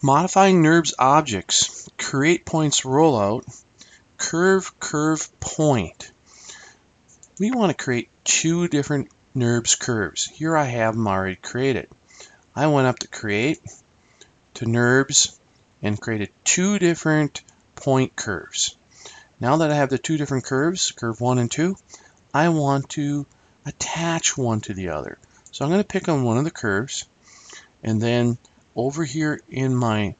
Modifying NURBS objects, create points rollout, curve, curve, point. We want to create two different NURBS curves. Here I have them already created. I went up to create, to NURBS, and created two different point curves. Now that I have the two different curves, curve one and two, I want to attach one to the other. So I'm going to pick on one of the curves and then over here in my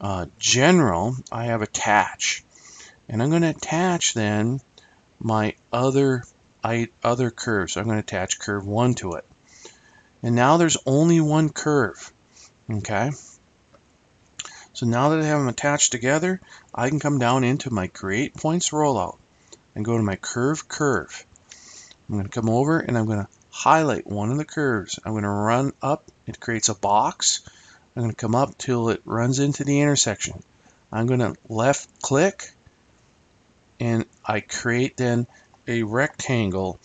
uh, general, I have attach. And I'm going to attach then my other I, other curve. So I'm going to attach curve 1 to it. And now there's only one curve. Okay. So now that I have them attached together, I can come down into my create points rollout and go to my curve curve. I'm going to come over and I'm going to highlight one of the curves. I'm going to run up. It creates a box. I'm going to come up till it runs into the intersection. I'm going to left click and I create then a rectangle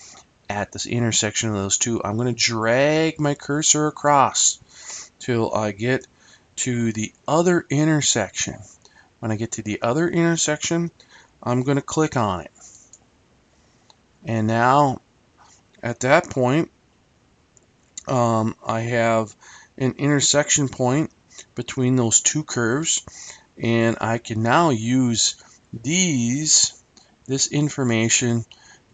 at this intersection of those two. I'm going to drag my cursor across till I get to the other intersection. When I get to the other intersection, I'm going to click on it. And now at that point, um, I have an intersection point between those two curves. And I can now use these this information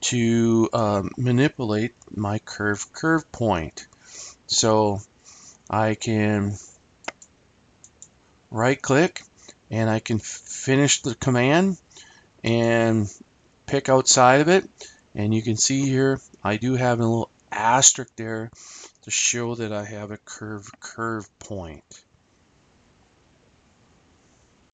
to um, manipulate my curve curve point. So I can right click and I can finish the command and pick outside of it. And you can see here I do have a little asterisk there to show that I have a curve curve point.